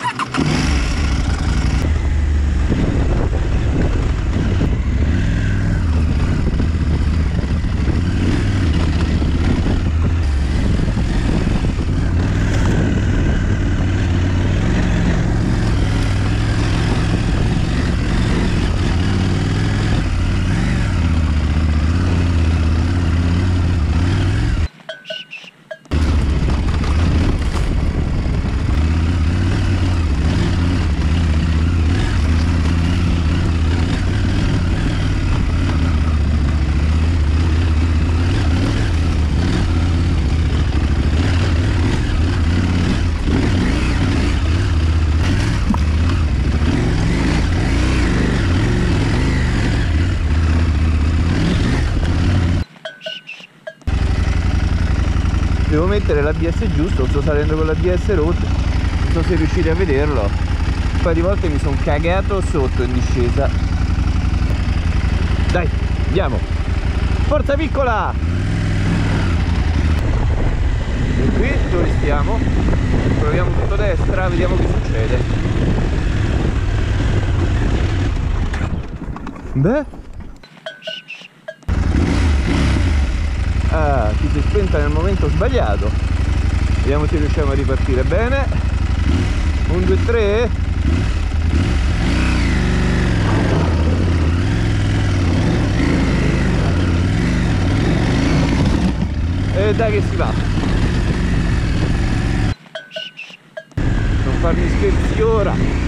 Ha ha ha! Devo mettere l'ABS giusto sto salendo con l'ABS rotto non so se riuscite a vederlo. Un paio di volte mi sono cagato sotto in discesa. Dai andiamo. Forza piccola! E qui dove stiamo? Proviamo tutto a destra vediamo che succede. Beh ah, chi si è spenta nel momento sbagliato. Vediamo se riusciamo a ripartire bene. 1 2 3 e dai che si va. Non farmi scherzi ora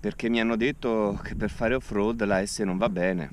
perché mi hanno detto che per fare off-road la S non va bene.